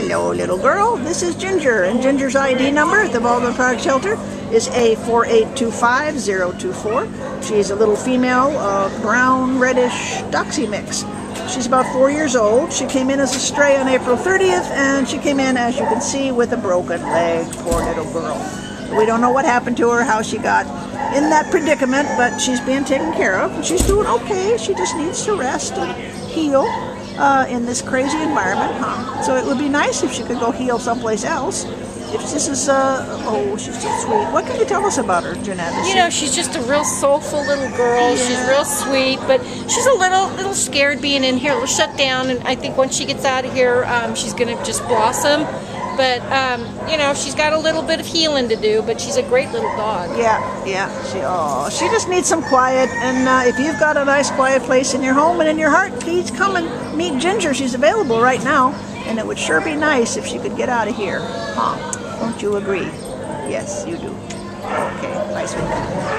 Hello, little girl. This is Ginger, and Ginger's ID number at the Baldwin Park Shelter is A4825024. She's a little female brown reddish doxy mix. She's about four years old. She came in as a stray on April 30th, and she came in, as you can see, with a broken leg. Poor little girl. We don't know what happened to her, how she got in that predicament, but she's being taken care of, she's doing okay. She just needs to rest and heal uh, in this crazy environment, huh? So it would be nice if she could go heal someplace else. If this is, uh, oh, she's so sweet. What can you tell us about her, Jeanette? Is You she- know, she's just a real soulful little girl. She's real sweet, but she's a little little scared being in here. We're shut down, and I think once she gets out of here, um, she's gonna just blossom. But um, you know, she's got a little bit of healing to do. But she's a great little dog. Yeah, yeah. She, oh, she just needs some quiet. And uh, if you've got a nice quiet place in your home and in your heart, please come and meet Ginger. She's available right now, and it would sure be nice if she could get out of here. Huh? Don't you agree? Yes, you do. Okay, sweetie.